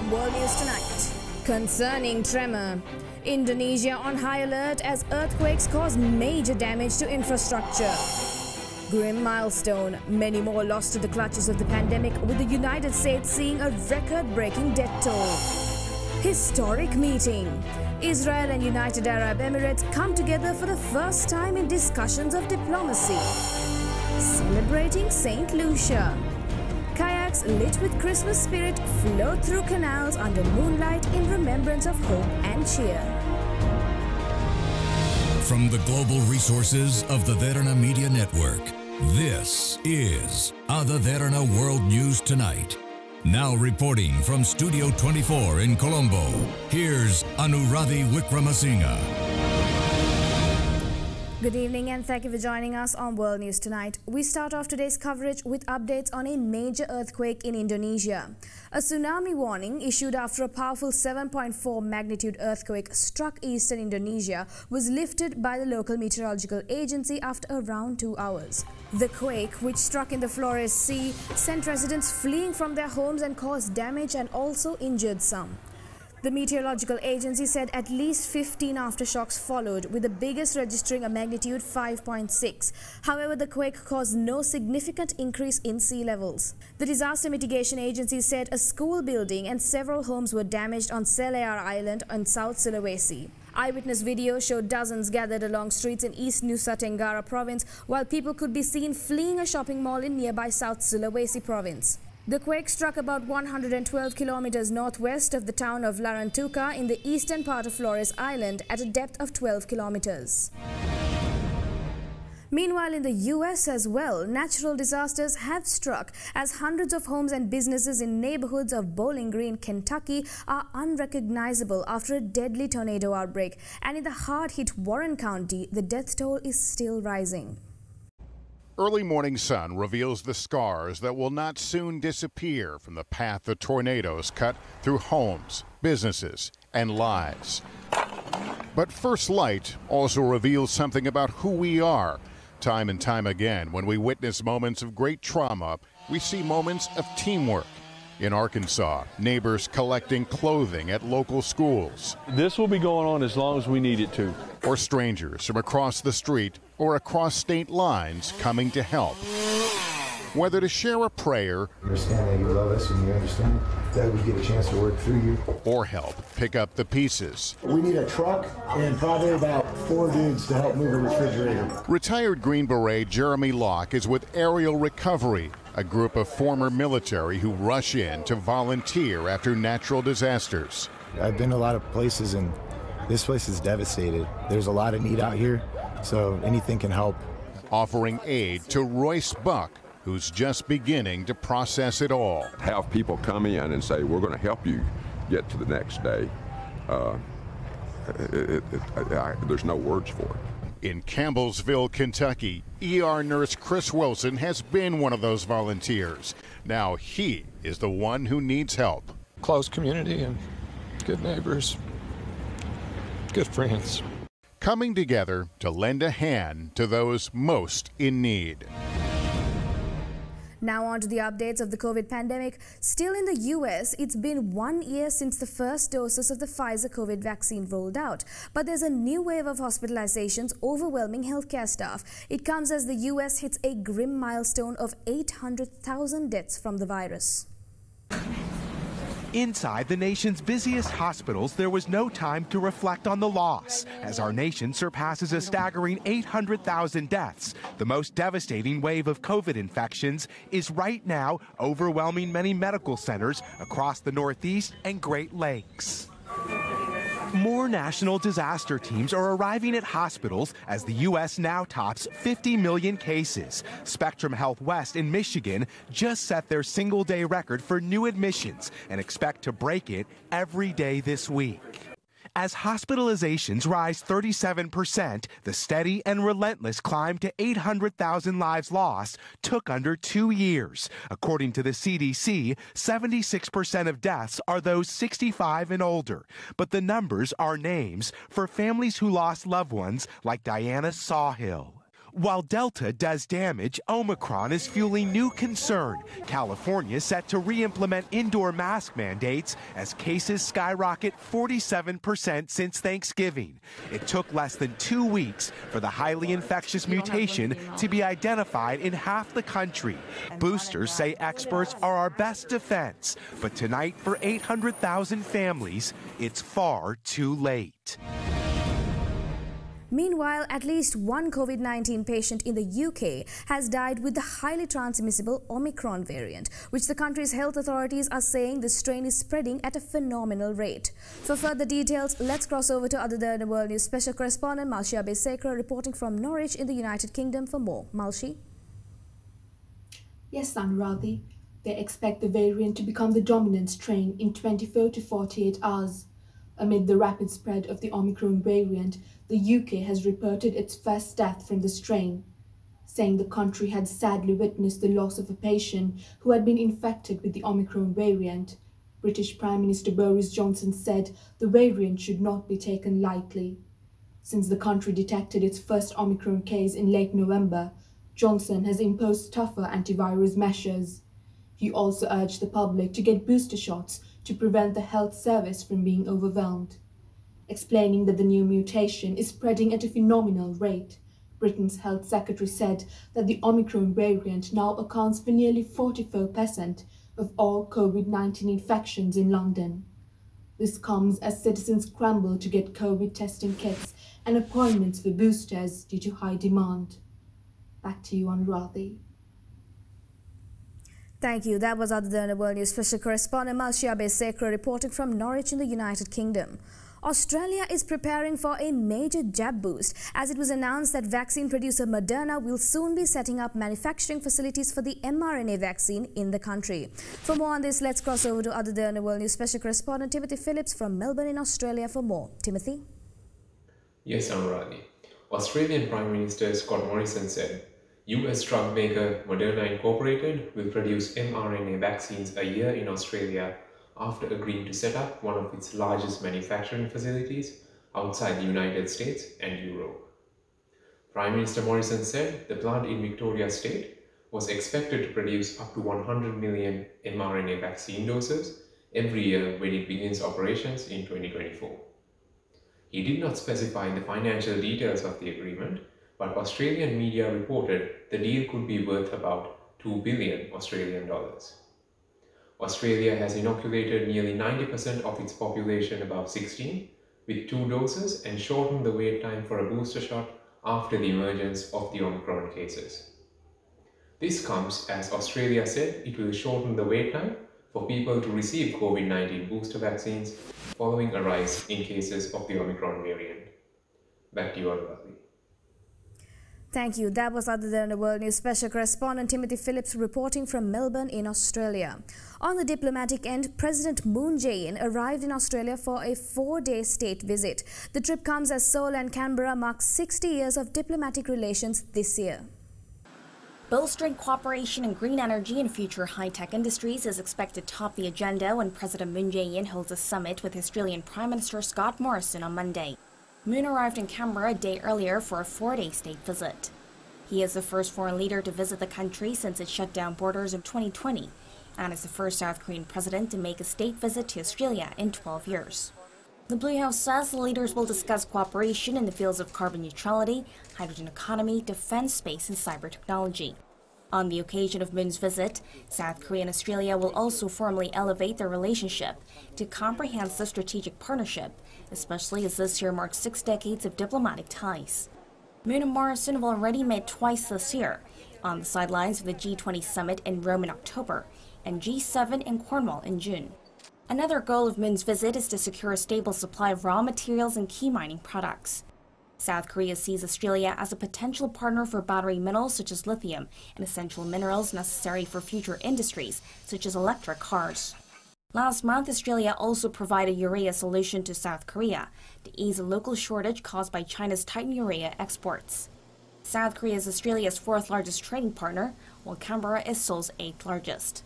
on World News Tonight. Concerning tremor, Indonesia on high alert as earthquakes cause major damage to infrastructure. Grim milestone, many more lost to the clutches of the pandemic with the United States seeing a record-breaking death toll. Historic meeting. Israel and United Arab Emirates come together for the first time in discussions of diplomacy. Celebrating St. Lucia. Kayaks lit with Christmas spirit float through canals under moonlight in remembrance of hope and cheer. From the global resources of the Derana Media Network, this is Ada Derana World News Tonight. Now reporting from Studio 24 in Colombo, here's Anuradhi Wickramasinghe. Good evening and thank you for joining us on World News Tonight. We start off today's coverage with updates on a major earthquake in Indonesia. A tsunami warning issued after a powerful 7.4 magnitude earthquake struck eastern Indonesia was lifted by the local meteorological agency after around two hours. The quake, which struck in the Flores Sea, sent residents fleeing from their homes and caused damage and also injured some. The meteorological agency said at least 15 aftershocks followed, with the biggest registering a magnitude 5.6. However, the quake caused no significant increase in sea levels. The disaster mitigation agency said a school building and several homes were damaged on Selayar Island in South Sulawesi. Eyewitness video showed dozens gathered along streets in East Nusa Tenggara province, while people could be seen fleeing a shopping mall in nearby South Sulawesi province. The quake struck about 112 kilometers northwest of the town of Larantuka in the eastern part of Flores Island at a depth of 12 kilometers. Meanwhile, in the US as well, natural disasters have struck as hundreds of homes and businesses in neighborhoods of Bowling Green, Kentucky are unrecognizable after a deadly tornado outbreak. And in the hard-hit Warren County, the death toll is still rising. Early morning sun reveals the scars that will not soon disappear from the path the tornadoes cut through homes, businesses, and lives. But first light also reveals something about who we are. Time and time again, when we witness moments of great trauma, we see moments of teamwork. In Arkansas, neighbors collecting clothing at local schools. This will be going on as long as we need it to. Or strangers from across the street or across state lines coming to help. Whether to share a prayer, understand that you love us and you understand that we get a chance to work through you, or help pick up the pieces. We need a truck and probably about four dudes to help move a refrigerator. Retired Green Beret Jeremy Locke is with Aerial Recovery, a group of former military who rush in to volunteer after natural disasters. I've been a lot of places and this place is devastated. There's a lot of need out here, so anything can help. Offering aid to Royce Buck, who's just beginning to process it all. Have people come in and say, we're going to help you get to the next day. Uh, it, it, it, I, there's no words for it. In Campbellsville, Kentucky, ER nurse Chris Wilson has been one of those volunteers. Now he is the one who needs help. Close community and good neighbors, good friends. Coming together to lend a hand to those most in need. Now on to the updates of the COVID pandemic. Still in the US, it's been one year since the first doses of the Pfizer COVID vaccine rolled out. But there's a new wave of hospitalizations overwhelming healthcare staff. It comes as the US hits a grim milestone of 800,000 deaths from the virus. Inside the nation's busiest hospitals, there was no time to reflect on the loss as our nation surpasses a staggering 800,000 deaths. The most devastating wave of COVID infections is right now overwhelming many medical centers across the Northeast and Great Lakes. More national disaster teams are arriving at hospitals as the U.S. now tops 50 million cases. Spectrum Health West in Michigan just set their single day record for new admissions and expect to break it every day this week. As hospitalizations rise 37%, the steady and relentless climb to 800,000 lives lost took under two years. According to the CDC, 76% of deaths are those 65 and older. But the numbers are names for families who lost loved ones like Diana Sawhill. While Delta does damage, Omicron is fueling new concern. California set to re implement indoor mask mandates as cases skyrocket 47% since Thanksgiving. It took less than two weeks for the highly infectious mutation to be identified in half the country. Boosters say experts are our best defense, but tonight for 800,000 families, it's far too late. Meanwhile, at least one COVID 19 patient in the UK has died with the highly transmissible Omicron variant, which the country's health authorities are saying the strain is spreading at a phenomenal rate. For further details, let's cross over to Ada Derana the World News special correspondent Malshia Besekra reporting from Norwich in the United Kingdom for more. Malshi? Yes, Anuradhi. They expect the variant to become the dominant strain in 24 to 48 hours. Amid the rapid spread of the Omicron variant, the UK has reported its first death from the strain, saying the country had sadly witnessed the loss of a patient who had been infected with the Omicron variant. British Prime Minister Boris Johnson said the variant should not be taken lightly. Since the country detected its first Omicron case in late November, Johnson has imposed tougher antivirus measures. He also urged the public to get booster shots to prevent the health service from being overwhelmed. Explaining that the new mutation is spreading at a phenomenal rate, Britain's health secretary said that the Omicron variant now accounts for nearly 44% of all COVID-19 infections in London. This comes as citizens scramble to get COVID testing kits and appointments for boosters due to high demand. Back to you, Anuradhi. Thank you. That was Ada Derana the World News special correspondent Malshia Besekra reporting from Norwich in the United Kingdom. Australia is preparing for a major jab boost as it was announced that vaccine producer Moderna will soon be setting up manufacturing facilities for the mRNA vaccine in the country. For more on this, let's cross over to Ada Derana the World News special correspondent Timothy Phillips from Melbourne in Australia for more. Timothy? Yes, Anuradhi. Australian Prime Minister Scott Morrison said US drug maker Moderna Incorporated will produce mRNA vaccines a year in Australia after agreeing to set up one of its largest manufacturing facilities outside the United States and Europe. Prime Minister Morrison said the plant in Victoria State was expected to produce up to 100 million mRNA vaccine doses every year when it begins operations in 2024. He did not specify the financial details of the agreement, but Australian media reported the deal could be worth about 2 billion Australian dollars. Australia has inoculated nearly 90% of its population above 16 with two doses and shortened the wait time for a booster shot after the emergence of the Omicron cases. This comes as Australia said it will shorten the wait time for people to receive COVID-19 booster vaccines following a rise in cases of the Omicron variant. Back to you, Anuradhi. Thank you. That was Ada Derana the World News special correspondent Timothy Phillips reporting from Melbourne in Australia. On the diplomatic end, President Moon Jae-in arrived in Australia for a four-day state visit. The trip comes as Seoul and Canberra mark 60 years of diplomatic relations this year. Bolstering cooperation in green energy and future high-tech industries is expected to top the agenda when President Moon Jae-in holds a summit with Australian Prime Minister Scott Morrison on Monday. Moon arrived in Canberra a day earlier for a four-day state visit. He is the first foreign leader to visit the country since it shut down borders in 2020, and is the first South Korean president to make a state visit to Australia in 12 years. The Blue House says the leaders will discuss cooperation in the fields of carbon neutrality, hydrogen economy, defense, space, and cyber technology. On the occasion of Moon's visit, South Korea and Australia will also formally elevate their relationship to comprehensive strategic partnership especially as this year marks six decades of diplomatic ties. Moon and Morrison have already met twice this year, on the sidelines of the G20 summit in Rome in October and G7 in Cornwall in June. Another goal of Moon's visit is to secure a stable supply of raw materials and key mining products. South Korea sees Australia as a potential partner for battery minerals such as lithium and essential minerals necessary for future industries such as electric cars. Last month, Australia also provided urea solution to South Korea to ease a local shortage caused by China's tightened urea exports. South Korea is Australia's fourth largest trading partner, while Canberra is Seoul's eighth largest.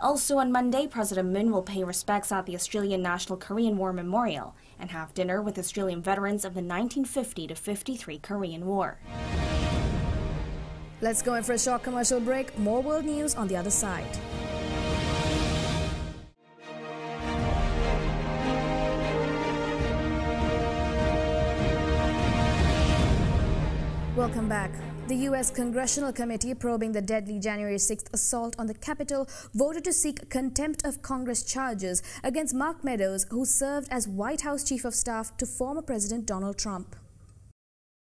Also on Monday, President Moon will pay respects at the Australian National Korean War Memorial and have dinner with Australian veterans of the 1950 to 53 Korean War. Let's go in for a short commercial break. More world news on the other side. Welcome back. The U.S. Congressional Committee probing the deadly January 6th assault on the Capitol voted to seek contempt of Congress charges against Mark Meadows, who served as White House Chief of Staff to former President Donald Trump.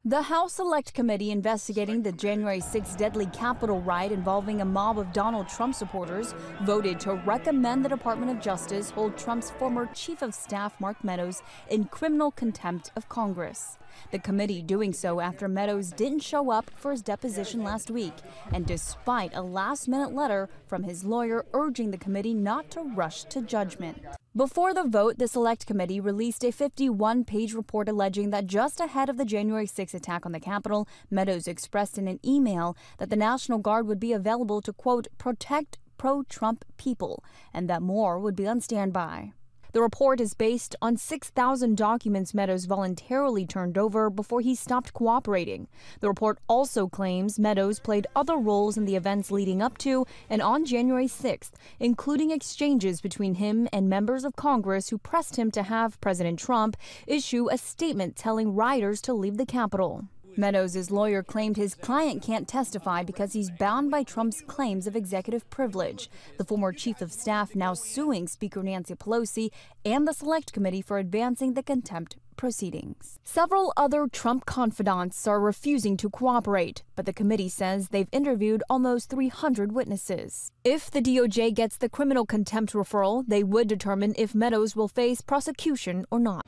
The House Select Committee investigating the January 6 deadly Capitol riot involving a mob of Donald Trump supporters voted to recommend the Department of Justice hold Trump's former Chief of Staff, Mark Meadows, in criminal contempt of Congress. The committee doing so after Meadows didn't show up for his deposition last week, and despite a last minute letter from his lawyer urging the committee not to rush to judgment. Before the vote, the Select Committee released a 51 page report alleging that just ahead of the January 6 attack on the Capitol, Meadows expressed in an email that the National Guard would be available to, quote, protect pro Trump people, and that more would be on standby. The report is based on 6,000 documents Meadows voluntarily turned over before he stopped cooperating. The report also claims Meadows played other roles in the events leading up to and on January 6th, including exchanges between him and members of Congress who pressed him to have President Trump issue a statement telling rioters to leave the Capitol. Meadows' lawyer claimed his client can't testify because he's bound by Trump's claims of executive privilege. The former chief of staff now suing Speaker Nancy Pelosi and the Select Committee for advancing the contempt proceedings. Several other Trump confidants are refusing to cooperate, but the committee says they've interviewed almost 300 witnesses. If the DOJ gets the criminal contempt referral, they would determine if Meadows will face prosecution or not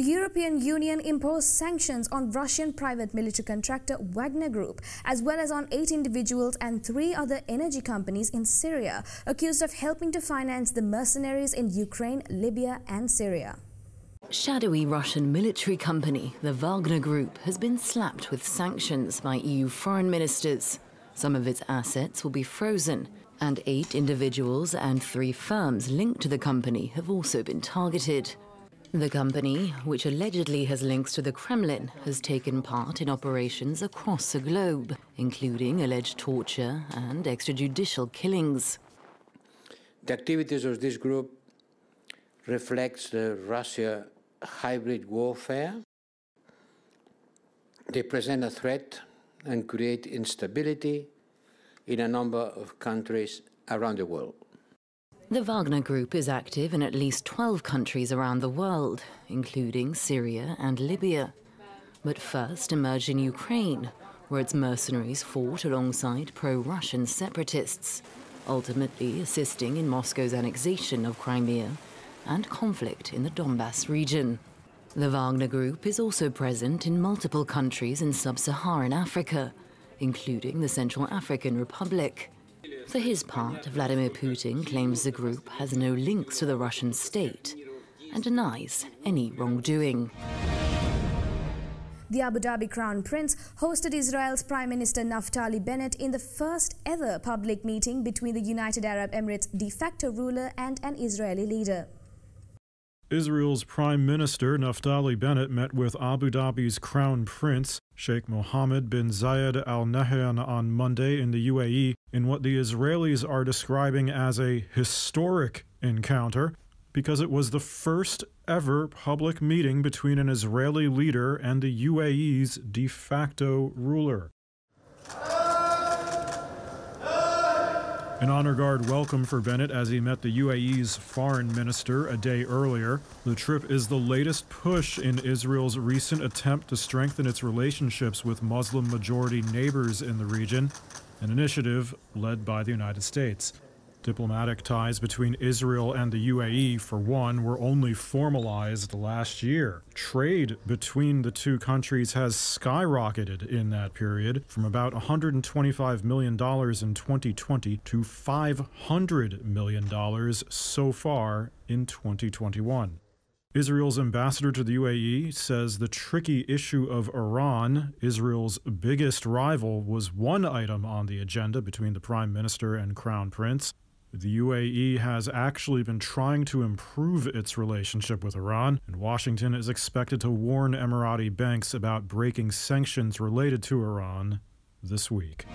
the European Union imposed sanctions on Russian private military contractor Wagner Group, as well as on eight individuals and three other energy companies in Syria, accused of helping to finance the mercenaries in Ukraine, Libya and Syria. Shadowy Russian military company, the Wagner Group, has been slapped with sanctions by EU foreign ministers. Some of its assets will be frozen, and eight individuals and three firms linked to the company have also been targeted. The company, which allegedly has links to the Kremlin, has taken part in operations across the globe, including alleged torture and extrajudicial killings. The activities of this group reflects the Russia hybrid warfare. They present a threat and create instability in a number of countries around the world. The Wagner Group is active in at least 12 countries around the world, including Syria and Libya. But first emerged in Ukraine, where its mercenaries fought alongside pro-Russian separatists, ultimately assisting in Moscow's annexation of Crimea and conflict in the Donbass region. The Wagner Group is also present in multiple countries in sub-Saharan Africa, including the Central African Republic. For his part, Vladimir Putin claims the group has no links to the Russian state and denies any wrongdoing. The Abu Dhabi Crown Prince hosted Israel's Prime Minister Naftali Bennett in the first ever public meeting between the United Arab Emirates de facto ruler and an Israeli leader. Israel's Prime Minister Naftali Bennett met with Abu Dhabi's Crown Prince Sheikh Mohammed bin Zayed Al Nahyan on Monday in the UAE in what the Israelis are describing as a historic encounter because it was the first ever public meeting between an Israeli leader and the UAE's de facto ruler. An honor guard welcome for Bennett as he met the UAE's foreign minister a day earlier. The trip is the latest push in Israel's recent attempt to strengthen its relationships with Muslim majority neighbors in the region, an initiative led by the United States. Diplomatic ties between Israel and the UAE, for one, were only formalized last year. Trade between the two countries has skyrocketed in that period from about $125 million in 2020 to $500 million so far in 2021. Israel's ambassador to the UAE says the tricky issue of Iran, Israel's biggest rival, was one item on the agenda between the prime minister and crown prince. The UAE has actually been trying to improve its relationship with Iran, and Washington is expected to warn Emirati banks about breaking sanctions related to Iran this week.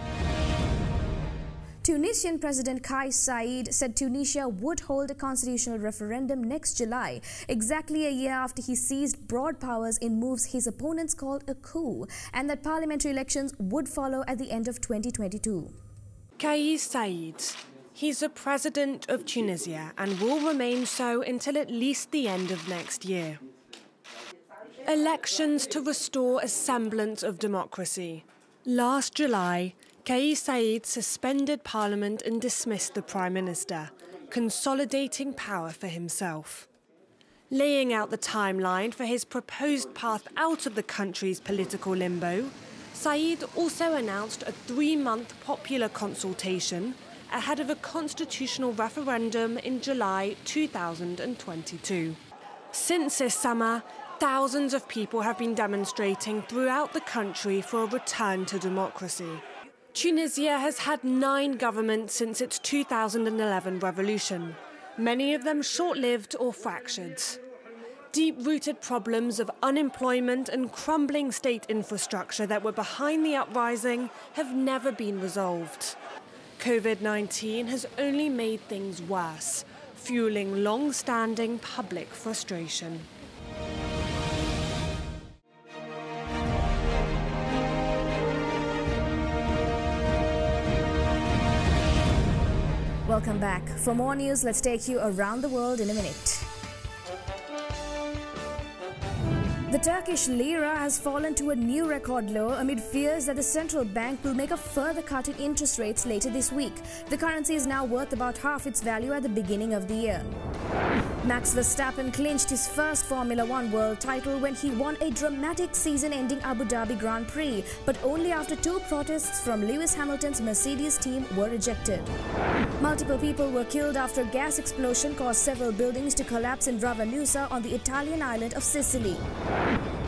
Tunisian President Kais Saied said Tunisia would hold a constitutional referendum next July, exactly a year after he seized broad powers in moves his opponents called a coup, and that parliamentary elections would follow at the end of 2022. Kais Saied. He's the president of Tunisia and will remain so until at least the end of next year. Elections to restore a semblance of democracy. Last July, Kais Saied suspended parliament and dismissed the prime minister, consolidating power for himself. Laying out the timeline for his proposed path out of the country's political limbo, Saied also announced a three month popular consultation ahead of a constitutional referendum in July 2022. Since this summer, thousands of people have been demonstrating throughout the country for a return to democracy. Tunisia has had nine governments since its 2011 revolution, many of them short lived or fractured. Deep rooted problems of unemployment and crumbling state infrastructure that were behind the uprising have never been resolved. COVID 19 has only made things worse, fueling long standing public frustration. Welcome back. For more news, let's take you around the world in a minute. The Turkish lira has fallen to a new record low amid fears that the central bank will make a further cut in interest rates later this week. The currency is now worth about half its value at the beginning of the year. Max Verstappen clinched his first Formula One world title when he won a dramatic season ending Abu Dhabi Grand Prix, but only after two protests from Lewis Hamilton's Mercedes team were rejected. Multiple people were killed after a gas explosion caused several buildings to collapse in Ravanusa on the Italian island of Sicily.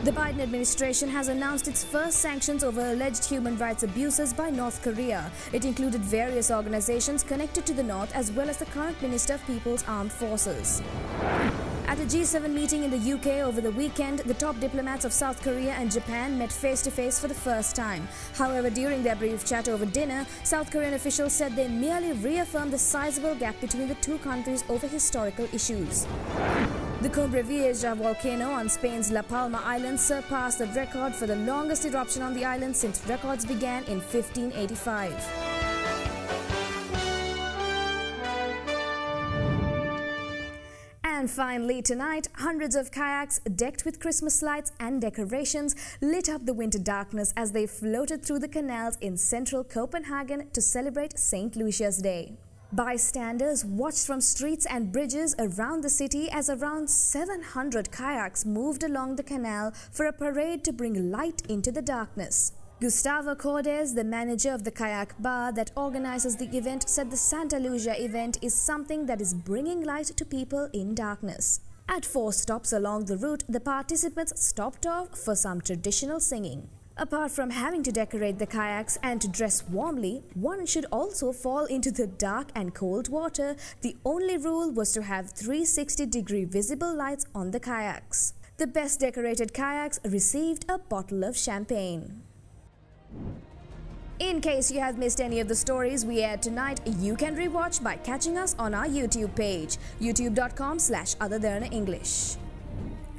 The Biden administration has announced its first sanctions over alleged human rights abuses by North Korea. It included various organizations connected to the North as well as the current Minister of People's Armed Forces. At a G7 meeting in the UK over the weekend, the top diplomats of South Korea and Japan met face to face for the first time. However, during their brief chat over dinner, South Korean officials said they merely reaffirmed the sizable gap between the two countries over historical issues. The Cumbre Vieja volcano on Spain's La Palma Island surpassed the record for the longest eruption on the island since records began in 1585. And finally, tonight, hundreds of kayaks decked with Christmas lights and decorations lit up the winter darkness as they floated through the canals in central Copenhagen to celebrate St. Lucia's Day. Bystanders watched from streets and bridges around the city as around 700 kayaks moved along the canal for a parade to bring light into the darkness. Gustavo Cordes, the manager of the kayak bar that organizes the event, said the Santa Lucia event is something that is bringing light to people in darkness. At four stops along the route, the participants stopped off for some traditional singing. Apart from having to decorate the kayaks and to dress warmly, one should also fall into the dark and cold water. The only rule was to have 360 degree visible lights on the kayaks. The best decorated kayaks received a bottle of champagne. In case you have missed any of the stories we aired tonight, you can rewatch by catching us on our YouTube page, youtube.com slash English.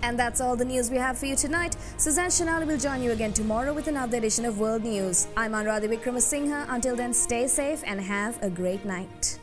And that's all the news we have for you tonight. Suzanne Shanali will join you again tomorrow with another edition of World News. I'm Anuradhi Wickramasinghe. Until then, stay safe and have a great night.